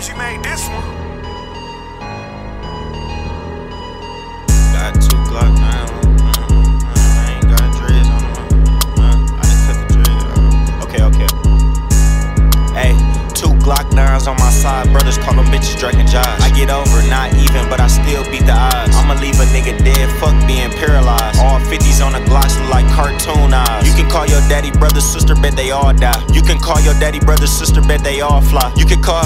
Benji made this one. Got two Glock 9 uh, uh, uh, I ain't got dreads on them. I just cut the dread Okay, okay. Hey, two Glock 9s on my side. Brothers call them bitches Drake and Josh. I get over, not even, but I still beat the odds. I'ma leave a nigga dead, fuck being paralyzed. All 50s on the Glocks look like cartoon eyes. You can call your daddy, brother, sister, bet they all die. You can call your daddy, brother, sister, bet they all fly. You can call,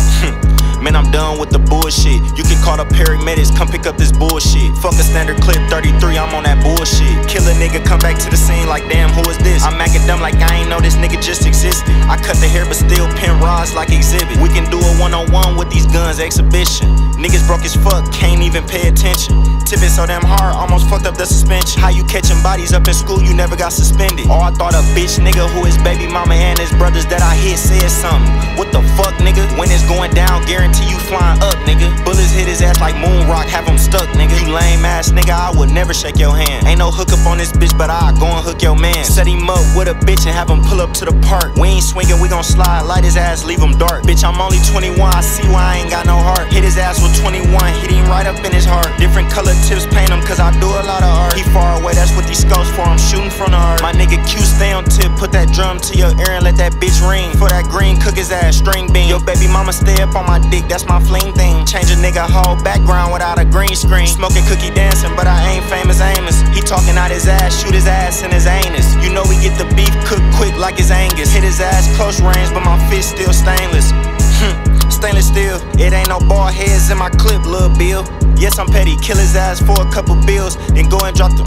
done with the bullshit. You can call the paramedics, come pick up this bullshit. Fuck a standard clip 33, I'm on that bullshit. Kill a nigga, come back to the scene like, damn, who is this? I'm acting dumb like I this nigga just existed. I cut the hair, but still pin rods like Xzibit. We can do a one on one with these guns, exhibition. Niggas broke as fuck, can't even pay attention. Tip it so damn hard, almost fucked up the suspension. How you catching bodies up in school, you never got suspended. Oh, I thought a bitch nigga who his baby mama and his brothers that I hit said something. What the fuck, nigga? When it's going down, guarantee you flying up, nigga. Bullets hit his ass like moon rock, have him lame ass nigga, I would never shake your hand. Ain't no hookup on this bitch, but I go and hook your man. Set him up with a bitch and have him pull up to the park. We ain't swinging, we gon' slide, light his ass, leave him dark. Bitch, I'm only 21, I see why I ain't got no heart. Hit his ass with 21, hit him right up in his heart. Different color tips, paint him, cause I do a lot of art. He far away, that's what these scopes for, I'm shooting from the heart. Nigga Q stay on tip, put that drum to your ear and let that bitch ring. For that green, cook his ass, string bean. Your baby mama stay up on my dick, that's my fling thing. Change a nigga whole background without a green screen. Smoking cookie dancing, but I ain't famous Amos. He talking out his ass, shoot his ass in his anus. You know we get the beef cooked quick like his Angus. Hit his ass close range, but my fist still stainless. Hmm, stainless steel, it ain't no ball heads in my clip, lil' Bill. Yes, I'm petty, kill his ass for a couple bills, then go and drop the.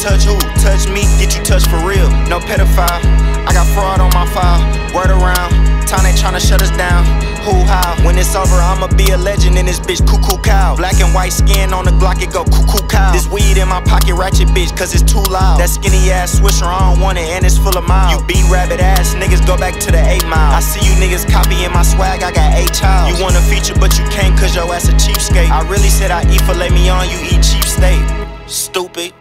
Touch who? Touch me, get you touched for real. No pedophile, I got fraud on my file. Word around, town ain't tryna shut us down. Who how? When it's over, I'ma be a legend in this bitch. Cuckoo cow. Black and white skin on the block, it go cuckoo cow. This weed in my pocket, ratchet bitch, cause it's too loud. That skinny ass swisher, I don't want it, and it's full of miles. You be rabbit ass niggas, go back to the 8 mile. I see you niggas copying my swag, I got 8 child. You want a feature, but you can't cause your ass a cheapskate. I really said I eat filet mignon, you eat cheap steak. Stupid.